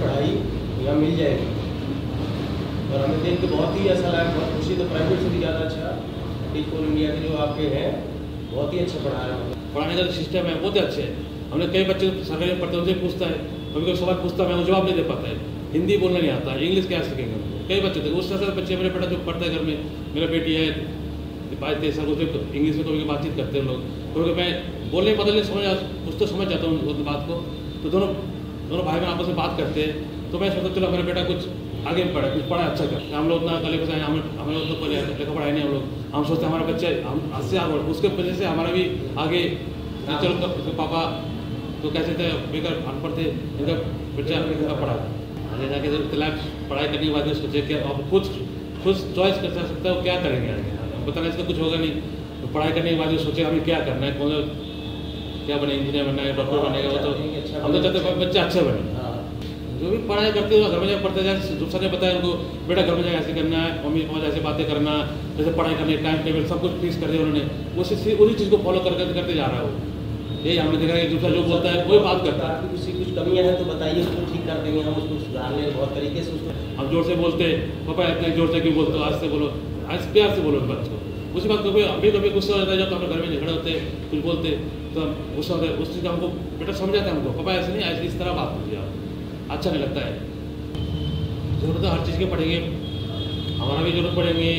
पढ़ाई यहाँ मिल जाएगी। और हमें देख के बहुत ही ऐसा लगा बहुत खुशी तो प्राइवेट से भी ज़्यादा अच्छा। फॉर इंडिया के जो आपके हैं, बहुत ही अच्छा पढ़ा रहे हैं। पढ़ाने का जो सिस्टम है, बहुत अच्छे है। हमने कई बच्चे सरकारी पढ़ते उनसे पूछता है, कभी कोई सवाल पूछता है, मैं जवाब नहीं दे पाता है। हिंदी बोलना नहीं आता इंग्लिश क्या सीखेंगे कई बच्चे थे, उस तरह से बच्चे मेरे बेटा जो पढ़ता है घर में, मेरा बेटी है बाईस तेईस साल उससे इंग्लिश में कभी बातचीत करते हैं लोग। क्योंकि मैं बोलने बदलने समझ कुछ तो समझ जाता हूँ उस बात को। तो दोनों दोनों भाई बहन आपस में बात करते हैं तो मैं सोचता चलो मेरा बेटा कुछ आगे पढ़े कुछ पढ़ा अच्छा कर। हम लोग उतना कल से हम हमें उतना पढ़े लिखा पढ़ाई नहीं हम लोग। हम सोचते हैं, हमारे बच्चे, हम इससे आगे उसके वजह से हमारा भी आगे चलो उसके पापा तो कैसे थे बेकार अनपढ़ थे इनका बच्चा का पढ़ा। आगे जाके जब तलाक, पढ़ाई करने के बाद सोचे कि अब खुद खुद चॉइस कर सकता है वो क्या करेंगे आगे? पता नहीं, इसका कुछ होगा नहीं। तो पढ़ाई करने के बाद सोचे, हमें क्या करना है? कौन क्या बने इंजीनियर बनना है डॉक्टर बनेगा वो तो हम तो चाहते हैं बच्चे अच्छे बने। हाँ। जो भी पढ़ाई करते हो घर में जाकर पढ़ते जाए दूसरा ने बताया उनको बेटा घर में जाकर ऐसे करना है मम्मी पापा ऐसे बातें करना जैसे पढ़ाई करनी टाइम टेबल सब कुछ फिक्स कर दिया उन्होंने। वो उसी उसी चीज़ को फॉलो कर करते जा रहा है वो। यही हमने देखा है दूसरा जो बोलता है वही बात करता है। किसी कुछ कमियाँ हैं तो बताइए उसको ठीक कर देंगे हम उसको सुधारने बहुत तरीके से उसको। हम ज़ोर से बोलते पापा इतने ज़ोर से क्यों बोलते हो? आज से बोलो आज प्यार से बोलो बच्चों को। उसी बात कभी अभी कभी गुस्सा हो जाता है जब हम घर में झगड़े होते कुछ बोलते तो होता है उस चीज़ का हमको बेटा समझाता है हमको, पापा, ऐसे नहीं, ऐसे इस तरह बात कीजिए आप अच्छा नहीं लगता है। ज़रूरत है हर चीज़ के पढ़ेंगे हमारा भी ज़रूरत पड़ेंगे।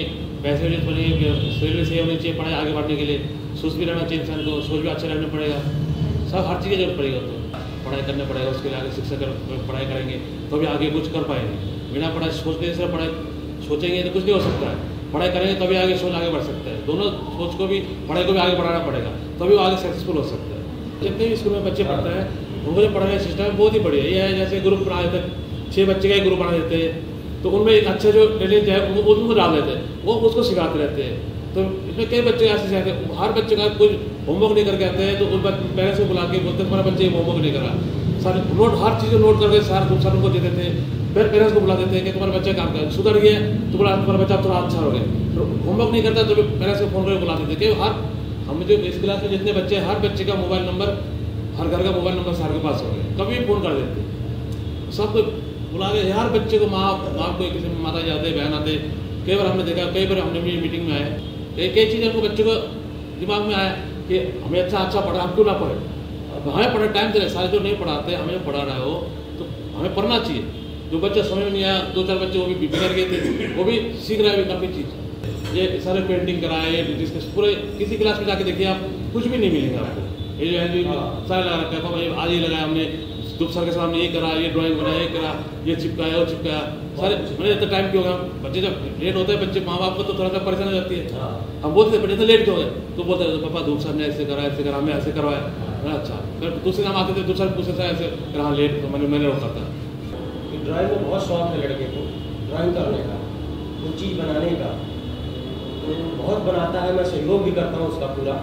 पैसे भी पड़ेंगे शरीर भी सही होनी चाहिए पढ़ाई आगे बढ़ने के लिए। सोच भी रहना चाहिए इंसान को, सोच भी अच्छा रहना पड़ेगा। सब हर चीज़ की ज़रूरत पड़ेगी तो पढ़ाई करना पड़ेगा, उसके लिए आगे शिक्षा कर, पढ़ाई करेंगे तो भी आगे कुछ कर पाएँगे। बिना पढ़ाई सोचने से पढ़ाई, सोचेंगे तो कुछ नहीं हो सकता है। पढ़ाई करेंगे तभी आगे सोच आगे बढ़ सकता है। दोनों सोच को भी, पढ़ाई को भी आगे बढ़ाना पड़ेगा। तभी वो आगे सक्सेसफुल हो सकता है। जितने भी स्कूल में बच्चे पढ़ते हैं, उनको जो पढ़ाने का सिस्टम है, बहुत ही बढ़िया ये है जैसे ग्रुप बना देते छः बच्चे का ग्रुप बना देते हैं। तो उनमें एक अच्छे जो टैलेंट है, वो उनको डाल देते हैं। वो उसको सिखाते रहते हैं। तो इसमें कई बच्चे ऐसे सिखाते हैं। हर बच्चे का कुछ होमवर्क नहीं करके आते हैं तो उन पेरेंट्स को बुला के बोलते हैं, तुम्हारा बच्चे होमवर्क नहीं करा सारे नोट, हर चीज़ नोट करके सारे सर को देते हैं। फिर पेरेंट्स को बुला देते हैं कि तुम्हारा बच्चा काम कर, सुधर गया तो बोला तुम्हारा बच्चा थोड़ा अच्छा हो गया। तो होमवर्क नहीं करता तो पेरेंट्स को फ़ोन करके बुला देते कि हर, हम जो इस क्लास में जितने बच्चे हर बच्चे का मोबाइल नंबर हर घर का मोबाइल नंबर सर के पास हो गया। कभी फ़ोन कर देते सब बुला के, हर बच्चे को माँ, बाप को किसी माता जी आते, बहन आते, कई बार हमने देखा, कई बार हमने भी मीटिंग में आए। कई कई चीज़ें हमको बच्चों को दिमाग में आया कि हमें अच्छा अच्छा पढ़ा, हम क्यों ना पढ़े? अब हमें पढ़े टाइम दे रहे सारे जो नहीं पढ़ाते हमें जो पढ़ा रहा हो तो हमें पढ़ना चाहिए। जो बच्चा समझ में नहीं आया दो चार बच्चे वो भी बिगड़ गए थे वो भी सीख रहे हैं काफ़ी चीज़। ये सारे पेंटिंग कराए डिस्कस पूरे किसी क्लास में जाके देखिए आप कुछ भी नहीं मिलेगा आपको। ये जो है जी सारे लगा रखा है आज ही लगाया हमने दुप सर के सामने ये करा ये ड्राइंग बनाया ये करा ये चिपकाया वो चिपकाया। सारे मैंने इतना टाइम क्यों होगा बच्चे जब लेट होता है बच्चे माँ बाप को तो थोड़ा सा परेशान हो जाती है। हम बोलते बेटे तो लेट क्यों हो गए तो बोलते पापा दूप सर ने ऐसे करा ऐसे करा हमें ऐसे करवाया। मैंने अच्छा फिर दूसरे नाम आते थे, दूसरा दूसरे से ऐसे करा हाँ लेट तो मैंने मैंने रोका था ड्राइंग में बहुत शौक है लड़के को ड्राइंग करने का, वो चीज़ बनाने का। तो बहुत बनाता है, मैं सहयोग भी करता हूँ उसका पूरा।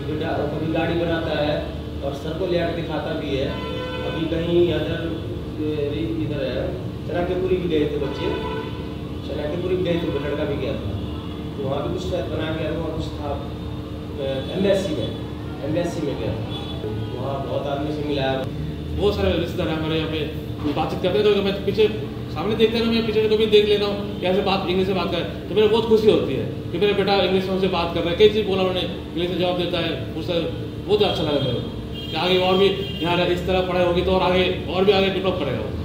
कभी गाड़ी बनाता है और सर को ले दिखाता भी है। अभी कहीं अदर इधर है चनाकेपुरी भी गए थे बच्चे। चनाकेपुरी भी गए थे लड़का भी गया था। तो वहाँ भी कुछ बना गया था कुछ था एम एस सी में। एम में गया। वहाँ बहुत आदमी से मिला बहुत सारे रिश्तेदार हैं हमारे यहाँ पे बातचीत करते तो मैं पीछे सामने देखते हैं मैं पीछे से कभी देख लेता हूँ कैसे बात इंग्लिश में बात करे तो मेरे बहुत खुशी होती है कि मेरा बेटा इंग्लिश में उनसे बात कर रहा है। कई चीज़ बोला उन्होंने, इंग्लिश में जवाब देता है। उससे बहुत अच्छा लगा मेरे को कि आगे और भी यहाँ इस तरह पढ़ाई होगी तो और आगे और भी आगे डेवलप वो।